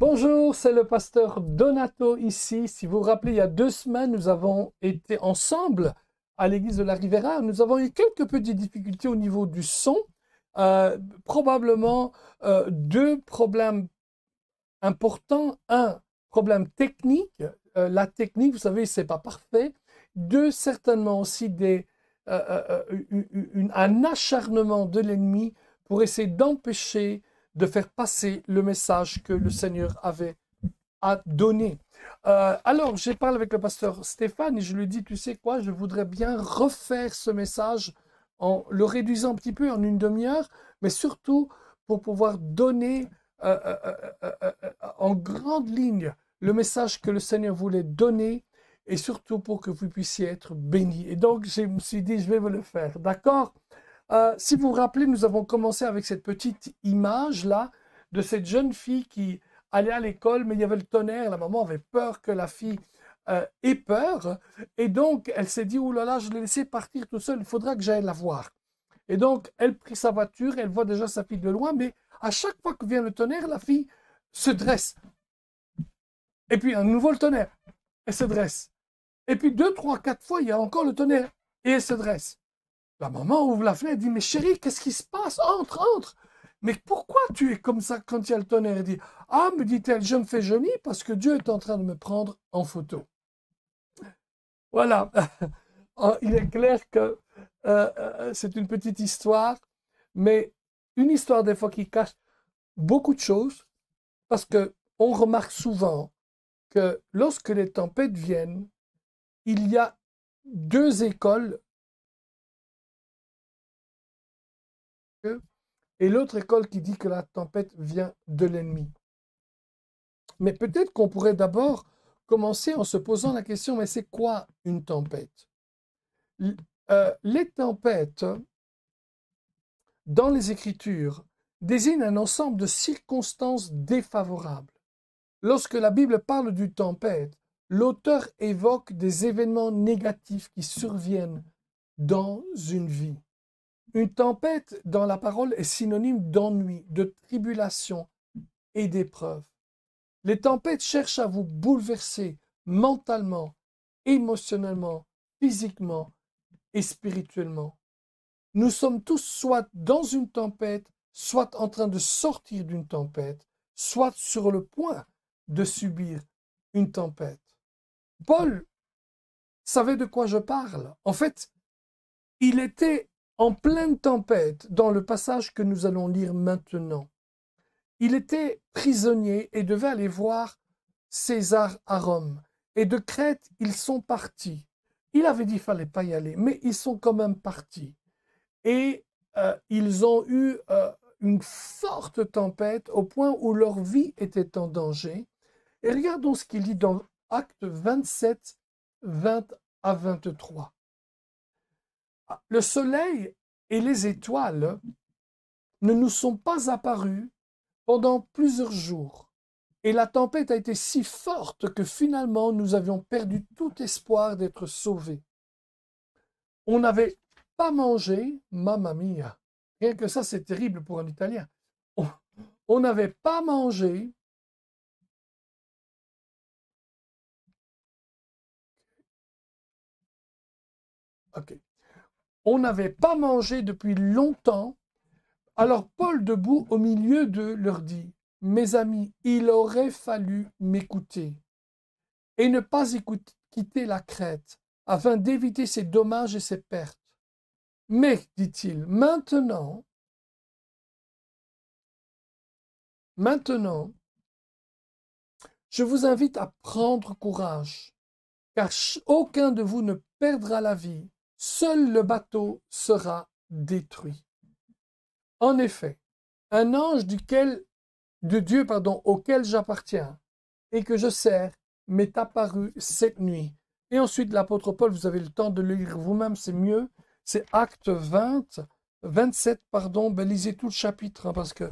Bonjour, c'est le pasteur Donato ici. Si vous vous rappelez, il y a deux semaines, nous avons été ensemble à l'église de la Rivera. Nous avons eu quelques petites difficultés au niveau du son. Euh, probablement euh, deux problèmes importants. Un, problème technique. Euh, la technique, vous savez, c'est pas parfait. Deux, certainement aussi un acharnement de l'ennemi pour essayer d'empêcher de faire passer le message que le Seigneur avait à donner. Euh, alors, j'ai parlé avec le pasteur Stéphane et je lui dis, tu sais quoi, je voudrais bien refaire ce message en le réduisant un petit peu en une demi-heure, mais surtout pour pouvoir donner euh, euh, en grande ligne le message que le Seigneur voulait donner et surtout pour que vous puissiez être bénis. Et donc, je me suis dit, je vais vous le faire. D'accord? Euh, si vous vous rappelez, nous avons commencé avec cette petite image-là de cette jeune fille qui allait à l'école, mais il y avait le tonnerre, la maman avait peur que la fille euh, ait peur, et donc elle s'est dit, oh là là, je l'ai laissé partir tout seul, il faudra que j'aille la voir. Et donc, elle prit sa voiture, elle voit déjà sa fille de loin, mais à chaque fois que vient le tonnerre, la fille se dresse. Et puis, un nouveau le tonnerre, elle se dresse. Et puis, deux, trois, quatre fois, il y a encore le tonnerre, et elle se dresse. La maman ouvre la fenêtre et dit Mais chérie, qu'est-ce qui se passe? Entre, entre Mais pourquoi tu es comme ça quand il y a le tonnerre? Elle dit Ah, me dit-elle, je me fais jolie parce que Dieu est en train de me prendre en photo. Voilà. Il est clair que euh, euh, c'est une petite histoire, mais une histoire des fois qui cache beaucoup de choses parce que on remarque souvent que lorsque les tempêtes viennent, il y a deux écoles et l'autre école qui dit que la tempête vient de l'ennemi. Mais peut-être qu'on pourrait d'abord commencer en se posant la question, mais c'est quoi une tempête? Euh, Les tempêtes, dans les Écritures, désignent un ensemble de circonstances défavorables. Lorsque la Bible parle d'une tempête, l'auteur évoque des événements négatifs qui surviennent dans une vie. Une tempête dans la parole est synonyme d'ennui, de tribulation et d'épreuve. Les tempêtes cherchent à vous bouleverser mentalement, émotionnellement, physiquement et spirituellement. Nous sommes tous soit dans une tempête, soit en train de sortir d'une tempête, soit sur le point de subir une tempête. Paul savait de quoi je parle. En fait, il était en pleine tempête dans le passage que nous allons lire maintenant. Il était prisonnier et devait aller voir César à Rome. Et de Crète, ils sont partis. Il avait dit qu'il fallait pas y aller, mais ils sont quand même partis. Et euh, ils ont eu euh, une forte tempête au point où leur vie était en danger. Et regardons ce qu'il dit dans Acte 27, 20 à 23 le soleil et les étoiles ne nous sont pas apparus pendant plusieurs jours. Et la tempête a été si forte que finalement nous avions perdu tout espoir d'être sauvés. On n'avait pas mangé, mamma mia. Rien que ça, c'est terrible pour un Italien. On n'avait pas mangé OK. On n'avait pas mangé depuis longtemps. Alors Paul debout au milieu d'eux leur dit, Mes amis, il aurait fallu m'écouter et ne pas quitter la crête afin d'éviter ces dommages et ces pertes. Mais, dit-il, maintenant, maintenant, je vous invite à prendre courage, car aucun de vous ne perdra la vie, seul le bateau sera détruit. En effet, un ange duquel, de Dieu pardon, auquel j'appartiens et que je sers m'est apparu cette nuit. Et ensuite, l'apôtre Paul, vous avez le temps de le lire vous-même, c'est mieux. C'est acte 20, 27, pardon. Ben, lisez tout le chapitre, hein, parce que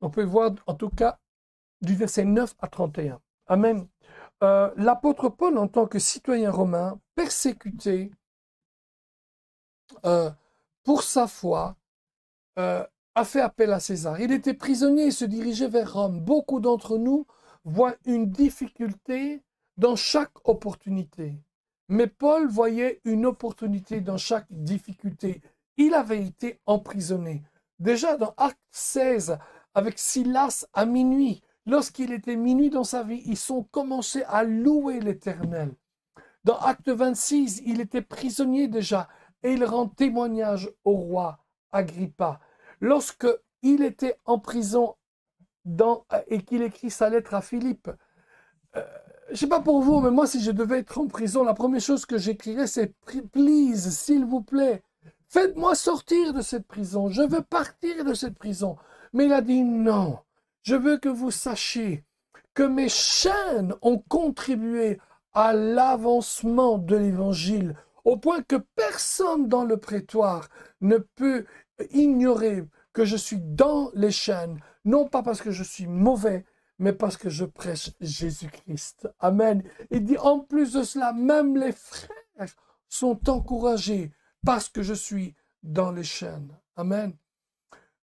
on peut voir, en tout cas, du verset 9 à 31. Amen. Euh, l'apôtre Paul, en tant que citoyen romain, persécuté euh, pour sa foi, euh, a fait appel à César. Il était prisonnier et se dirigeait vers Rome. Beaucoup d'entre nous voient une difficulté dans chaque opportunité. Mais Paul voyait une opportunité dans chaque difficulté. Il avait été emprisonné. Déjà dans Acte 16, avec Silas à minuit, lorsqu'il était minuit dans sa vie, ils ont commencé à louer l'Éternel. Dans Acte 26, il était prisonnier déjà et il rend témoignage au roi Agrippa. Lorsque il était en prison dans, et qu'il écrit sa lettre à Philippe, euh, je sais pas pour vous, mais moi, si je devais être en prison, la première chose que j'écrirais, c'est Please, s'il vous plaît, faites-moi sortir de cette prison. Je veux partir de cette prison. Mais il a dit non. Je veux que vous sachiez que mes chaînes ont contribué à l'avancement de l'évangile, au point que personne dans le prétoire ne peut ignorer que je suis dans les chaînes, non pas parce que je suis mauvais, mais parce que je prêche Jésus-Christ. Amen. Il dit en plus de cela, même les frères sont encouragés parce que je suis dans les chaînes. Amen.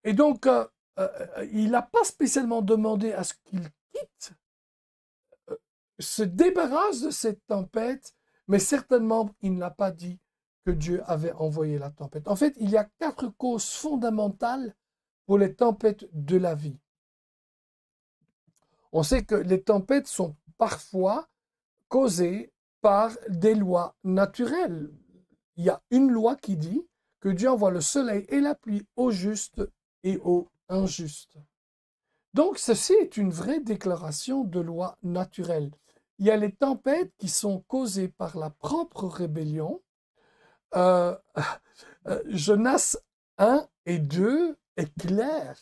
Et donc, euh, euh, il n'a pas spécialement demandé à ce qu'il quitte, euh, se débarrasse de cette tempête, mais certainement il n'a pas dit que Dieu avait envoyé la tempête. En fait, il y a quatre causes fondamentales pour les tempêtes de la vie. On sait que les tempêtes sont parfois causées par des lois naturelles. Il y a une loi qui dit que Dieu envoie le soleil et la pluie aux justes et aux injustes. Donc ceci est une vraie déclaration de loi naturelle. Il y a les tempêtes qui sont causées par la propre rébellion. Euh, euh, Jonas 1 et 2 est clair.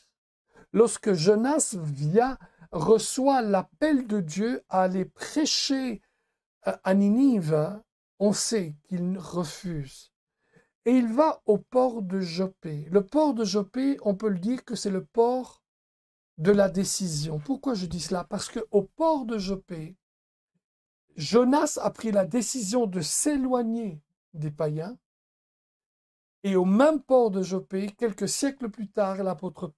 Lorsque Jonas vient reçoit l'appel de Dieu à aller prêcher à Ninive, on sait qu'il refuse. Et il va au port de Jopé. Le port de Jopé, on peut le dire que c'est le port de la décision. Pourquoi je dis cela? Parce qu'au port de Jopé, Jonas a pris la décision de s'éloigner des païens. Et au même port de Jopé, quelques siècles plus tard, l'apôtre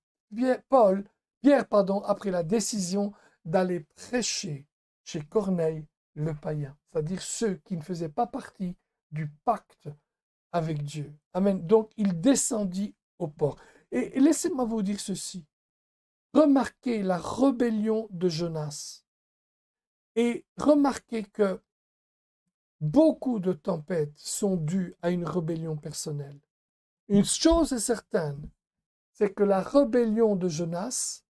Paul Pierre pardon, a pris la décision d'aller prêcher chez Corneille le païen, c'est-à-dire ceux qui ne faisaient pas partie du pacte avec Dieu. Amen. Donc il descendit au port. Et laissez-moi vous dire ceci. Remarquez la rébellion de Jonas. Et remarquez que beaucoup de tempêtes sont dues à une rébellion personnelle. Une chose est certaine, c'est que la rébellion de Jonas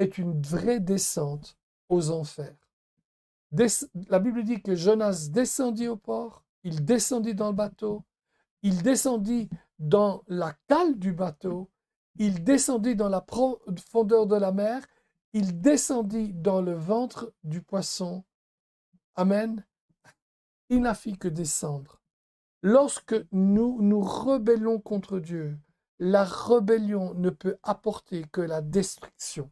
est une vraie descente aux enfers. la Bible dit que Jonas descendit au port, il descendit dans le bateau, il descendit dans la cale du bateau, il descendit dans la profondeur de la mer, il descendit dans le ventre du poisson. Amen. Il n'a fait que descendre. Lorsque nous nous rebellons contre Dieu, la rébellion ne peut apporter que la destruction.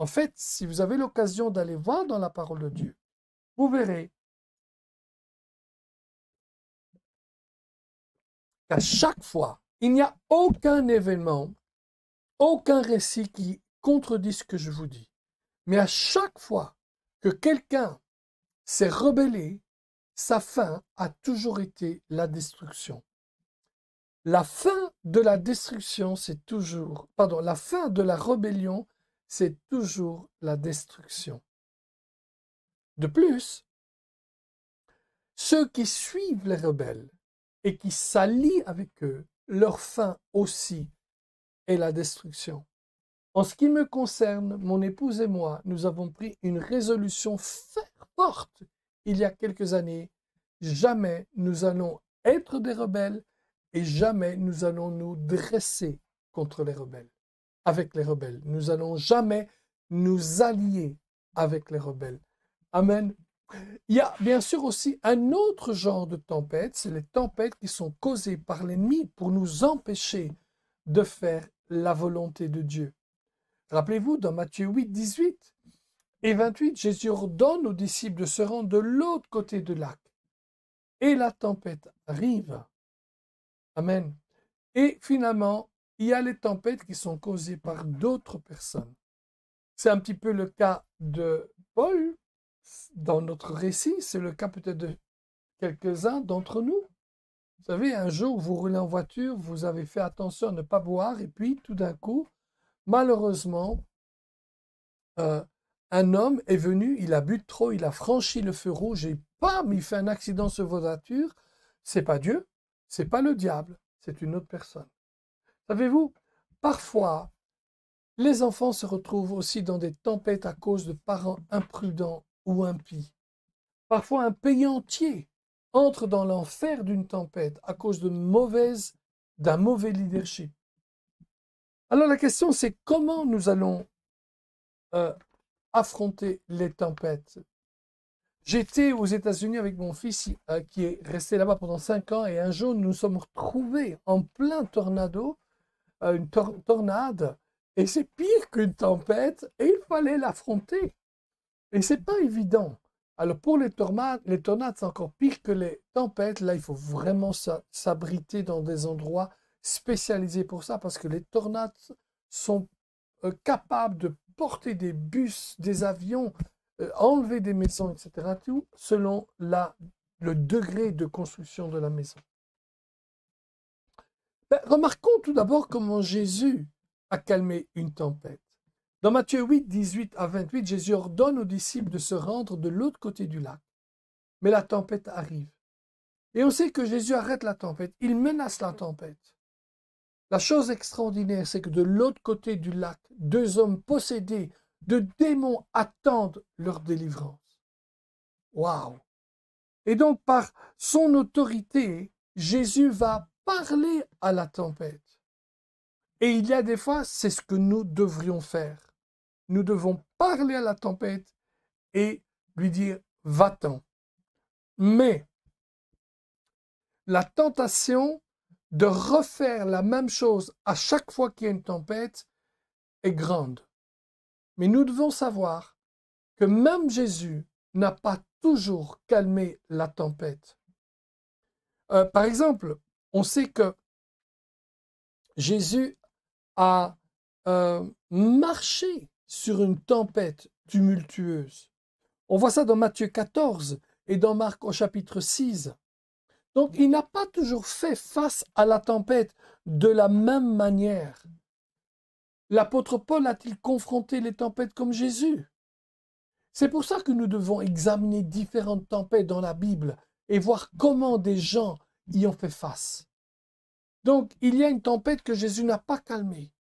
En fait, si vous avez l'occasion d'aller voir dans la parole de Dieu, vous verrez qu'à chaque fois, il n'y a aucun événement, aucun récit qui contredit ce que je vous dis. Mais à chaque fois que quelqu'un s'est rebellé, sa fin a toujours été la destruction. La fin de la destruction, c'est toujours, pardon, la fin de la rébellion, c'est toujours la destruction. De plus, ceux qui suivent les rebelles et qui s'allient avec eux, leur fin aussi est la destruction. En ce qui me concerne, mon épouse et moi, nous avons pris une résolution forte il y a quelques années. Jamais nous allons être des rebelles et jamais nous allons nous dresser contre les rebelles avec les rebelles. Nous allons jamais nous allier avec les rebelles. Amen. Il y a bien sûr aussi un autre genre de tempête, c'est les tempêtes qui sont causées par l'ennemi pour nous empêcher de faire la volonté de Dieu. Rappelez-vous, dans Matthieu 8, 18 et 28, Jésus ordonne aux disciples de se rendre de l'autre côté du lac. Et la tempête arrive. Amen. Et finalement, il y a les tempêtes qui sont causées par d'autres personnes. C'est un petit peu le cas de Paul dans notre récit, c'est le cas peut-être de quelques-uns d'entre nous. Vous savez, un jour, vous roulez en voiture, vous avez fait attention à ne pas boire, et puis tout d'un coup, malheureusement, euh, un homme est venu, il a bu trop, il a franchi le feu rouge et pam, il fait un accident sur votre voiture. C'est pas Dieu, c'est pas le diable, c'est une autre personne. Savez-vous, parfois, les enfants se retrouvent aussi dans des tempêtes à cause de parents imprudents ou impies. Parfois, un pays entier entre dans l'enfer d'une tempête à cause d'un mauvais leadership. Alors la question, c'est comment nous allons euh, affronter les tempêtes? J'étais aux États-Unis avec mon fils euh, qui est resté là-bas pendant cinq ans et un jour nous nous sommes retrouvés en plein tornado, euh, une tornade, et c'est pire qu'une tempête et il fallait l'affronter. Et c'est pas évident. Alors pour les tornades, les tornades c'est encore pire que les tempêtes. Là, il faut vraiment s'abriter dans des endroits spécialisés pour ça parce que les tornades sont euh, capables de porter des bus, des avions, euh, enlever des maisons, etc. Tout selon le degré de construction de la maison. Ben, remarquons tout d'abord comment Jésus a calmé une tempête. Dans Matthieu 8, 18 à 28, Jésus ordonne aux disciples de se rendre de l'autre côté du lac. Mais la tempête arrive. Et on sait que Jésus arrête la tempête. Il menace la tempête. La chose extraordinaire, c'est que de l'autre côté du lac, deux hommes possédés de démons attendent leur délivrance. Waouh! Et donc, par son autorité, Jésus va parler à la tempête. Et il y a des fois, c'est ce que nous devrions faire. Nous devons parler à la tempête et lui dire, va-t'en. Mais la tentation de refaire la même chose à chaque fois qu'il y a une tempête est grande. Mais nous devons savoir que même Jésus n'a pas toujours calmé la tempête. Euh, par exemple, on sait que Jésus a euh, marché sur une tempête tumultueuse. On voit ça dans Matthieu 14 et dans Marc au chapitre 6. Donc il n'a pas toujours fait face à la tempête de la même manière. L'apôtre Paul a-t-il confronté les tempêtes comme Jésus? C'est pour ça que nous devons examiner différentes tempêtes dans la Bible et voir comment des gens y ont fait face. Donc il y a une tempête que Jésus n'a pas calmée.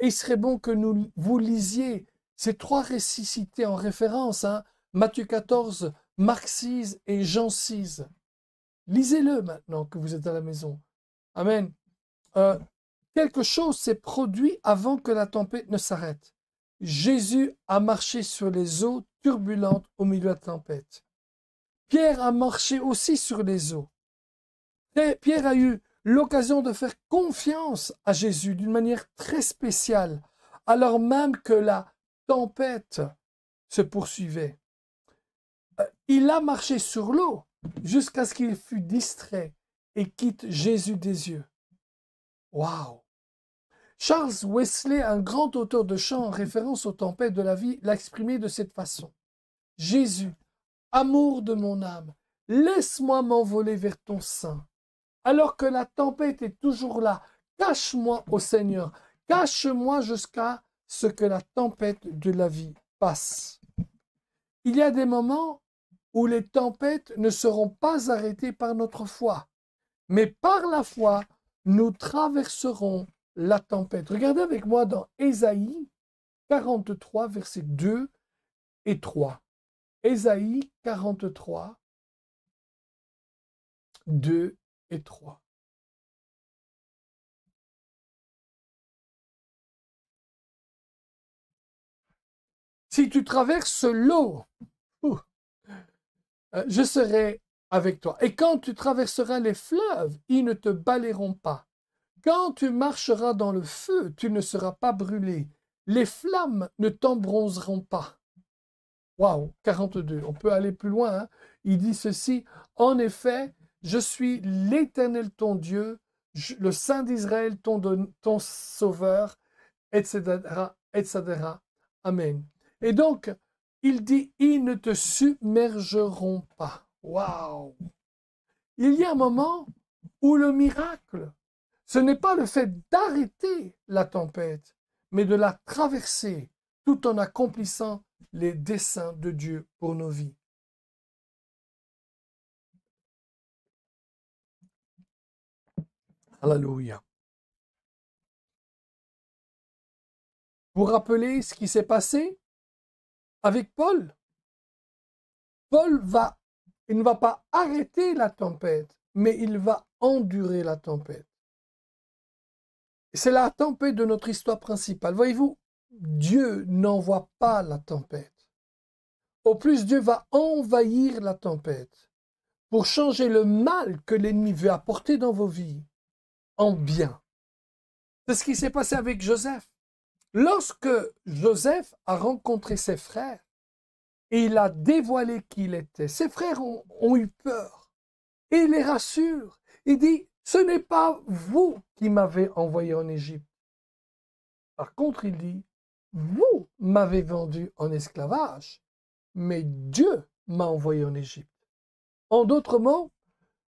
Et il serait bon que nous, vous lisiez ces trois récits cités en référence, hein, Matthieu 14, Marc 6 et Jean 6. Lisez-le maintenant que vous êtes à la maison. Amen. Euh, quelque chose s'est produit avant que la tempête ne s'arrête. Jésus a marché sur les eaux turbulentes au milieu de la tempête. Pierre a marché aussi sur les eaux. Pierre a eu l'occasion de faire confiance à Jésus d'une manière très spéciale, alors même que la tempête se poursuivait. Euh, il a marché sur l'eau, jusqu'à ce qu'il fût distrait et quitte Jésus des yeux. Waouh! Charles Wesley, un grand auteur de chants en référence aux tempêtes de la vie, l'a exprimé de cette façon. Jésus, amour de mon âme, laisse-moi m'envoler vers ton sein. Alors que la tempête est toujours là, cache-moi au Seigneur, cache-moi jusqu'à ce que la tempête de la vie passe. Il y a des moments où les tempêtes ne seront pas arrêtées par notre foi. Mais par la foi, nous traverserons la tempête. Regardez avec moi dans Ésaïe 43, versets 2 et 3. Ésaïe 43, 2 et 3. Si tu traverses l'eau, euh, je serai avec toi. Et quand tu traverseras les fleuves, ils ne te balayeront pas. Quand tu marcheras dans le feu, tu ne seras pas brûlé. Les flammes ne t'embronzeront pas. Waouh, 42. On peut aller plus loin. Hein. Il dit ceci En effet, je suis l'Éternel ton Dieu, le Saint d'Israël, ton, ton sauveur, etc., etc. Amen. Et donc, il dit, ils ne te submergeront pas. Waouh! Il y a un moment où le miracle, ce n'est pas le fait d'arrêter la tempête, mais de la traverser tout en accomplissant les desseins de Dieu pour nos vies. Alléluia. Vous rappelez ce qui s'est passé avec Paul? Paul va, il ne va pas arrêter la tempête, mais il va endurer la tempête. C'est la tempête de notre histoire principale. Voyez-vous, Dieu n'envoie pas la tempête. Au plus, Dieu va envahir la tempête pour changer le mal que l'ennemi veut apporter dans vos vies en bien. C'est ce qui s'est passé avec Joseph. Lorsque Joseph a rencontré ses frères et il a dévoilé qui il était, ses frères ont, eu peur. Et il les rassure. Il dit, ce n'est pas vous qui m'avez envoyé en Égypte. Par contre, il dit, vous m'avez vendu en esclavage, mais Dieu m'a envoyé en Égypte. En d'autres mots,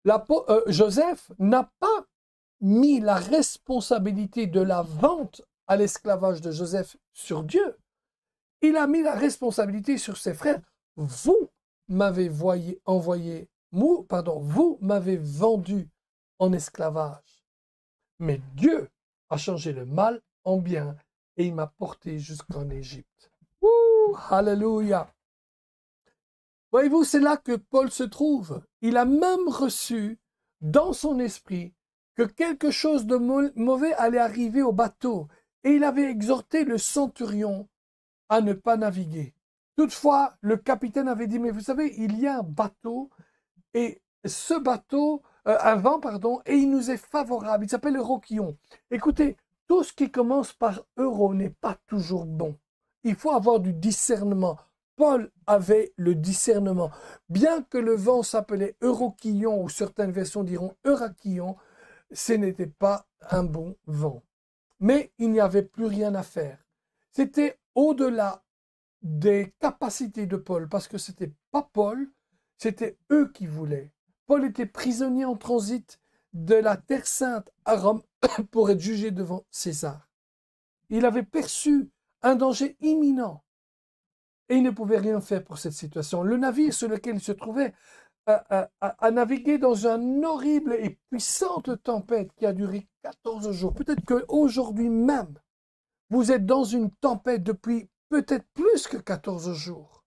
euh, Joseph n'a pas mis la responsabilité de la vente à l'esclavage de Joseph sur Dieu. Il a mis la responsabilité sur ses frères. Vous m'avez envoyé, pardon, vous m'avez vendu en esclavage. Mais Dieu a changé le mal en bien et il m'a porté jusqu'en Égypte. Alléluia. Voyez-vous, c'est là que Paul se trouve. Il a même reçu dans son esprit que quelque chose de mauvais allait arriver au bateau et il avait exhorté le centurion à ne pas naviguer. Toutefois, le capitaine avait dit, mais vous savez, il y a un bateau et ce bateau, euh, un vent, pardon, et il nous est favorable. Il s'appelle le Roquillon. Écoutez, tout ce qui commence par euro n'est pas toujours bon. Il faut avoir du discernement. Paul avait le discernement. Bien que le vent s'appelait Euroquillon ou certaines versions diront Euraquillon, ce n'était pas un bon vent. Mais il n'y avait plus rien à faire. C'était au-delà des capacités de Paul, parce que ce n'était pas Paul, c'était eux qui voulaient. Paul était prisonnier en transit de la Terre Sainte à Rome pour être jugé devant César. Il avait perçu un danger imminent et il ne pouvait rien faire pour cette situation. Le navire sur lequel il se trouvait a, navigué dans une horrible et puissante tempête qui a duré 14 jours. Peut-être qu'aujourd'hui même, vous êtes dans une tempête depuis peut-être plus que 14 jours.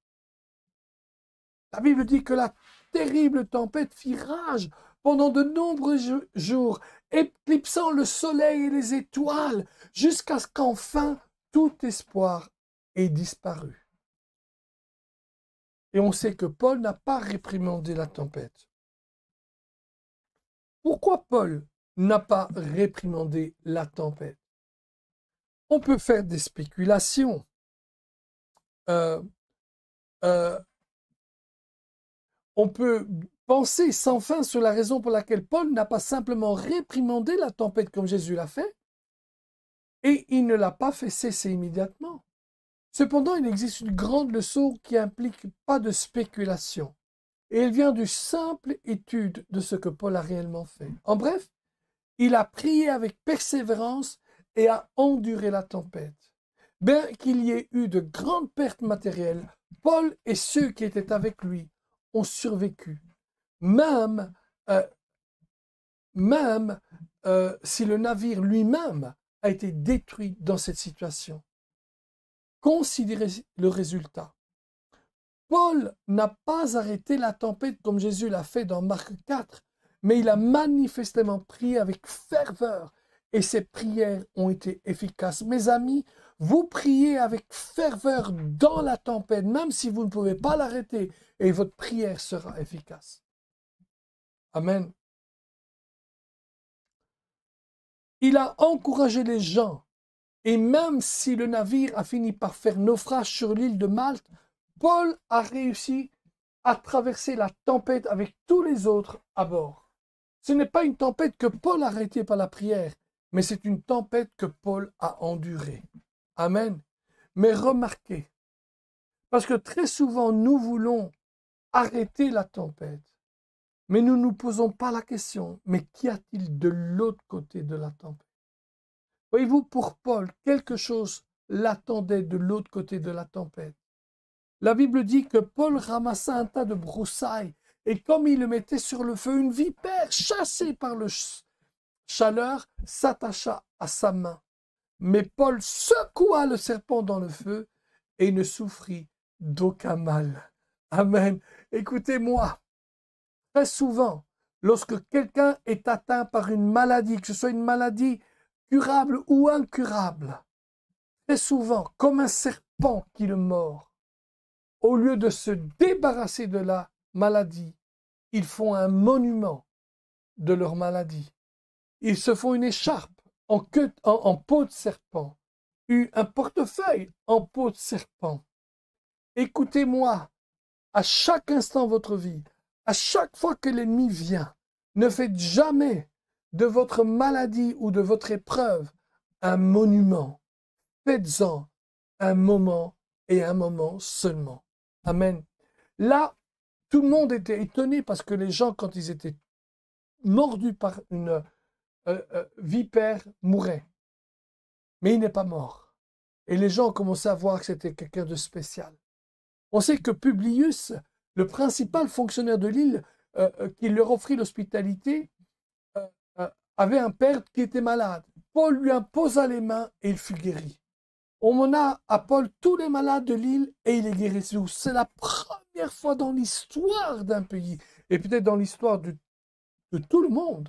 La Bible dit que la terrible tempête fit rage pendant de nombreux jours, éclipsant le soleil et les étoiles, jusqu'à ce qu'enfin tout espoir ait disparu. Et on sait que Paul n'a pas réprimandé la tempête. Pourquoi Paul n'a pas réprimandé la tempête? On peut faire des spéculations. Euh, euh, on peut penser sans fin sur la raison pour laquelle Paul n'a pas simplement réprimandé la tempête comme Jésus l'a fait, et il ne l'a pas fait cesser immédiatement. Cependant, il existe une grande leçon qui implique pas de spéculation, et elle vient du simple étude de ce que Paul a réellement fait. En bref, il a prié avec persévérance et a enduré la tempête. Bien qu'il y ait eu de grandes pertes matérielles, Paul et ceux qui étaient avec lui ont survécu. Même, euh, euh, si le navire lui-même a été détruit dans cette situation. Considérez le résultat. Paul n'a pas arrêté la tempête comme Jésus l'a fait dans Marc 4, mais il a manifestement prié avec ferveur et ses prières ont été efficaces. Mes amis, vous priez avec ferveur dans la tempête, même si vous ne pouvez pas l'arrêter, et votre prière sera efficace. Amen. Il a encouragé les gens, et même si le navire a fini par faire naufrage sur l'île de Malte, Paul a réussi à traverser la tempête avec tous les autres à bord. Ce n'est pas une tempête que Paul a arrêtée par la prière, mais c'est une tempête que Paul a endurée. Amen. Mais remarquez, parce que très souvent nous voulons arrêter la tempête, mais nous ne nous posons pas la question, mais qu'y a-t-il de l'autre côté de la tempête? Voyez-vous, pour Paul, quelque chose l'attendait de l'autre côté de la tempête. La Bible dit que Paul ramassa un tas de broussailles et comme il le mettait sur le feu, une vipère chassée par le chaleur s'attacha à sa main. Mais Paul secoua le serpent dans le feu et ne souffrit d'aucun mal. Amen. Écoutez-moi. Très souvent, lorsque quelqu'un est atteint par une maladie, que ce soit une maladie curable ou incurable, très souvent, comme un serpent qui le mord, au lieu de se débarrasser de la maladie, ils font un monument de leur maladie. Ils se font une écharpe en, queue, peau de serpent, un portefeuille en peau de serpent. Écoutez-moi, à chaque instant de votre vie, à chaque fois que l'ennemi vient, ne faites jamais de votre maladie ou de votre épreuve un monument. Faites-en un moment et un moment seulement. Amen. Là, tout le monde était étonné parce que les gens, quand ils étaient mordus par une euh, euh, vipère, mouraient. Mais il n'est pas mort. Et les gens commencé à voir que c'était quelqu'un de spécial. On sait que Publius, le principal fonctionnaire de l'île, euh, qui leur offrit l'hospitalité, avait un père qui était malade. Paul lui imposa les mains et il fut guéri. On mena à Paul tous les malades de l'île et il est guéri. C'est la première fois dans l'histoire d'un pays, et peut-être dans l'histoire de, de tout le monde,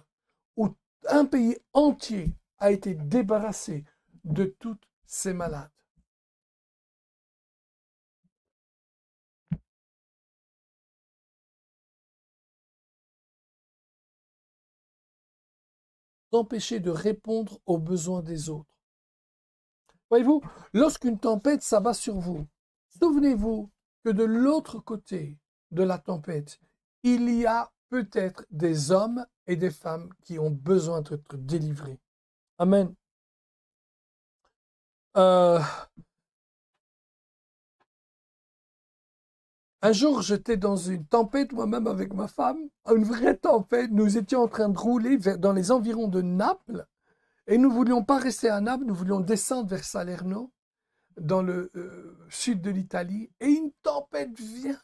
où un pays entier a été débarrassé de toutes ces malades. D'empêcher de répondre aux besoins des autres. Voyez-vous, lorsqu'une tempête s'abat sur vous, souvenez-vous que de l'autre côté de la tempête, il y a peut-être des hommes et des femmes qui ont besoin d'être délivrés. Amen. Euh, un jour, j'étais dans une tempête, moi-même avec ma femme, une vraie tempête. Nous étions en train de rouler dans les environs de Naples et nous ne voulions pas rester à Naples, nous voulions descendre vers Salerno, dans le euh, sud de l'Italie, et une tempête vient.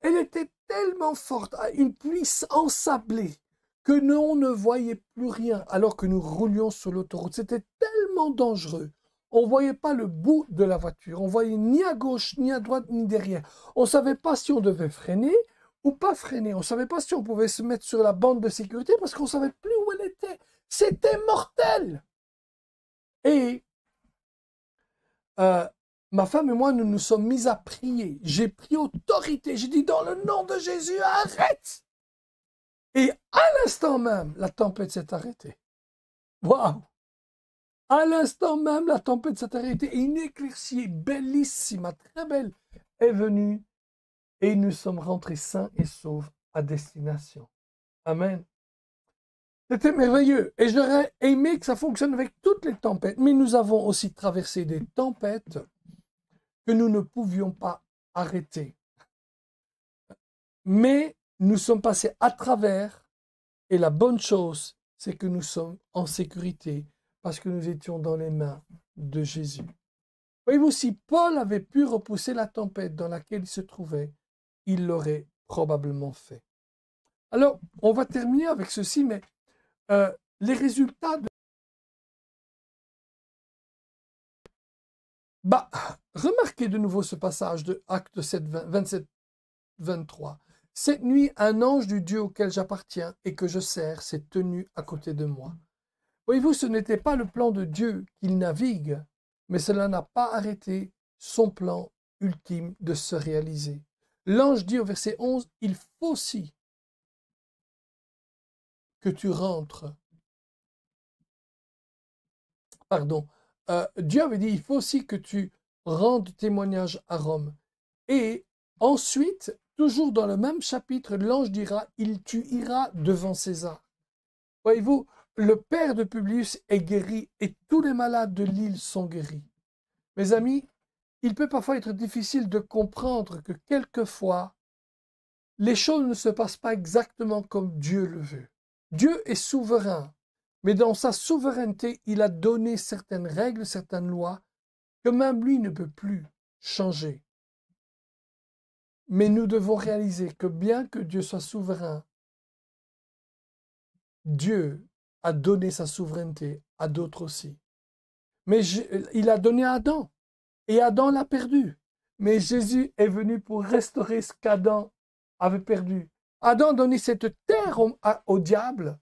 Elle était tellement forte, une pluie ensablée, que nous ne voyait plus rien alors que nous roulions sur l'autoroute. C'était tellement dangereux. On ne voyait pas le bout de la voiture. On voyait ni à gauche, ni à droite, ni derrière. On ne savait pas si on devait freiner ou pas freiner. On ne savait pas si on pouvait se mettre sur la bande de sécurité parce qu'on ne savait plus où elle était. C'était mortel. Et euh, ma femme et moi, nous nous sommes mis à prier. J'ai pris autorité. J'ai dit, dans le nom de Jésus, arrête. Et à l'instant même, la tempête s'est arrêtée. Waouh! À l'instant même, la tempête s'est arrêtée et une éclaircie bellissime, très belle, est venue et nous sommes rentrés sains et saufs à destination. Amen. C'était merveilleux. Et j'aurais aimé que ça fonctionne avec toutes les tempêtes. Mais nous avons aussi traversé des tempêtes que nous ne pouvions pas arrêter. Mais nous sommes passés à travers. Et la bonne chose, c'est que nous sommes en sécurité parce que nous étions dans les mains de Jésus. Voyez-vous, si Paul avait pu repousser la tempête dans laquelle il se trouvait, il l'aurait probablement fait. Alors, on va terminer avec ceci, mais euh, les résultats de... Bah, remarquez de nouveau ce passage de Acte 7, 27, 23. Cette nuit, un ange du Dieu auquel j'appartiens et que je sers s'est tenu à côté de moi. Voyez-vous, ce n'était pas le plan de Dieu qu'il navigue, mais cela n'a pas arrêté son plan ultime de se réaliser. L'ange dit au verset 11, il faut aussi que tu rentres. Pardon. Euh, Dieu avait dit, il faut aussi que tu rendes témoignage à Rome. Et ensuite, toujours dans le même chapitre, l'ange dira, il, tu iras devant César. Voyez-vous, le père de Publius est guéri et tous les malades de l'île sont guéris. Mes amis, il peut parfois être difficile de comprendre que quelquefois, les choses ne se passent pas exactement comme Dieu le veut. Dieu est souverain, mais dans sa souveraineté, il a donné certaines règles, certaines lois que même lui ne peut plus changer. Mais nous devons réaliser que bien que Dieu soit souverain, Dieu a donné sa souveraineté à d'autres aussi. Mais il a donné à Adam, et Adam l'a perdu. Mais Jésus est venu pour restaurer ce qu'Adam avait perdu. Adam donné cette terre au, au diable,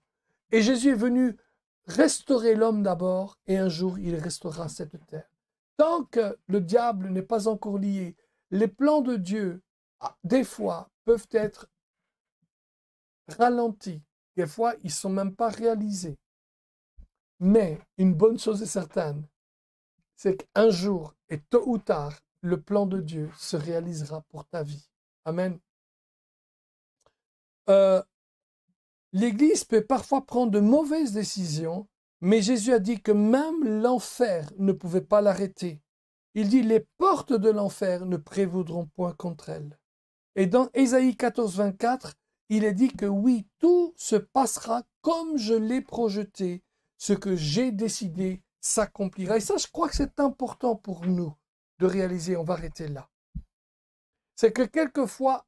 et Jésus est venu restaurer l'homme d'abord, et un jour il restaurera cette terre. Tant que le diable n'est pas encore lié, les plans de Dieu, des fois, peuvent être ralentis des fois, ils ne sont même pas réalisés. Mais une bonne chose est certaine, c'est qu'un jour, et tôt ou tard, le plan de Dieu se réalisera pour ta vie. Amen. Euh, L'Église peut parfois prendre de mauvaises décisions, mais Jésus a dit que même l'enfer ne pouvait pas l'arrêter. Il dit, les portes de l'enfer ne prévaudront point contre elle. Et dans Ésaïe 14, 24, il est dit que oui, tout se passera comme je l'ai projeté, ce que j'ai décidé s'accomplira. Et ça, je crois que c'est important pour nous de réaliser, on va arrêter là. C'est que quelquefois,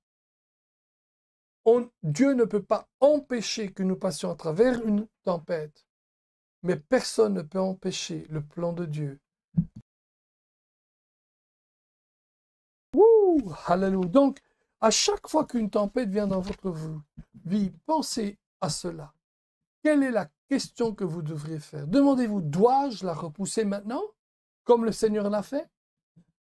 Dieu ne peut pas empêcher que nous passions à travers une tempête, mais personne ne peut empêcher le plan de Dieu. Hallelujah. À chaque fois qu'une tempête vient dans votre vie, pensez à cela. Quelle est la question que vous devriez faire? Demandez-vous, dois-je la repousser maintenant, comme le Seigneur l'a fait?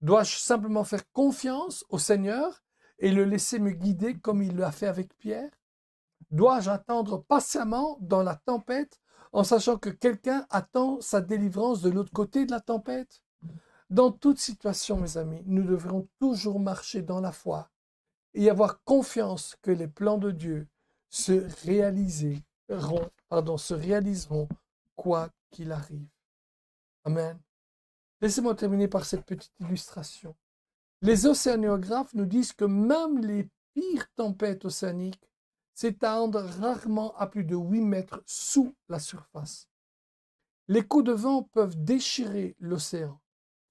Dois-je simplement faire confiance au Seigneur et le laisser me guider comme il l'a fait avec Pierre? Dois-je attendre patiemment dans la tempête en sachant que quelqu'un attend sa délivrance de l'autre côté de la tempête? Dans toute situation, mes amis, nous devrons toujours marcher dans la foi et avoir confiance que les plans de Dieu se réaliseront, pardon, se réaliseront quoi qu'il arrive. Amen. Laissez-moi terminer par cette petite illustration. Les océanographes nous disent que même les pires tempêtes océaniques s'étendent rarement à plus de 8 mètres sous la surface. Les coups de vent peuvent déchirer l'océan,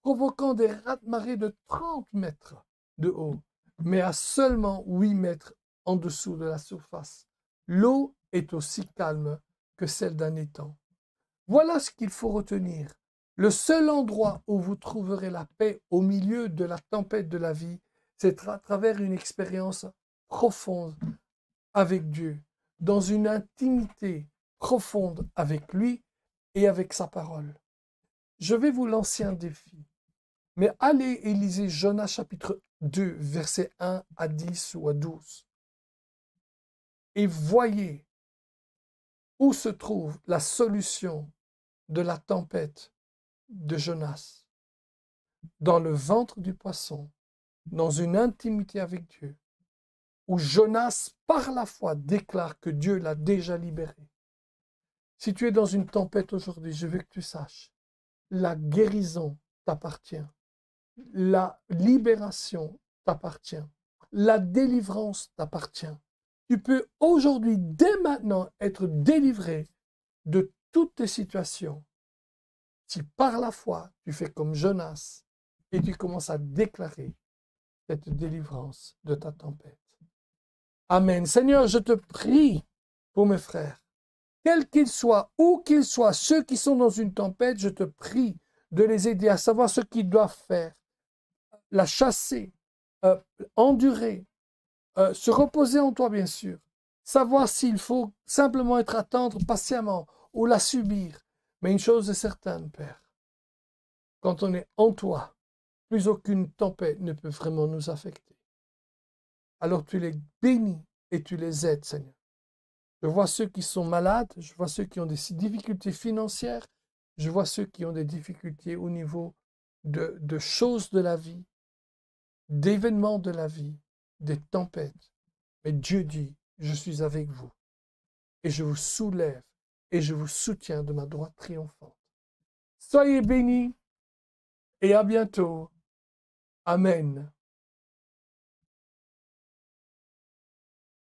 provoquant des raz-de-marée de 30 mètres de haut mais à seulement 8 mètres en dessous de la surface. L'eau est aussi calme que celle d'un étang. Voilà ce qu'il faut retenir. Le seul endroit où vous trouverez la paix au milieu de la tempête de la vie, c'est à travers une expérience profonde avec Dieu, dans une intimité profonde avec lui et avec sa parole. Je vais vous lancer un défi. Mais allez et lisez Jonas chapitre 2, versets 1 à 10 ou à 12. Et voyez où se trouve la solution de la tempête de Jonas. Dans le ventre du poisson, dans une intimité avec Dieu, où Jonas, par la foi, déclare que Dieu l'a déjà libéré. Si tu es dans une tempête aujourd'hui, je veux que tu saches, la guérison t'appartient la libération t'appartient. La délivrance t'appartient. Tu peux aujourd'hui, dès maintenant, être délivré de toutes tes situations. Si par la foi, tu fais comme Jonas et tu commences à déclarer cette délivrance de ta tempête. Amen. Seigneur, je te prie pour mes frères, quels qu'ils soient, où qu'ils soient, ceux qui sont dans une tempête, je te prie de les aider à savoir ce qu'ils doivent faire la chasser, euh, endurer, euh, se reposer en toi, bien sûr, savoir s'il faut simplement être attendre patiemment ou la subir. Mais une chose est certaine, Père, quand on est en toi, plus aucune tempête ne peut vraiment nous affecter. Alors tu les bénis et tu les aides, Seigneur. Je vois ceux qui sont malades, je vois ceux qui ont des difficultés financières, je vois ceux qui ont des difficultés au niveau de choses de la vie d'événements de la vie, des tempêtes. Mais Dieu dit, je suis avec vous, et je vous soulève, et je vous soutiens de ma droite triomphante. Soyez bénis, et à bientôt. Amen.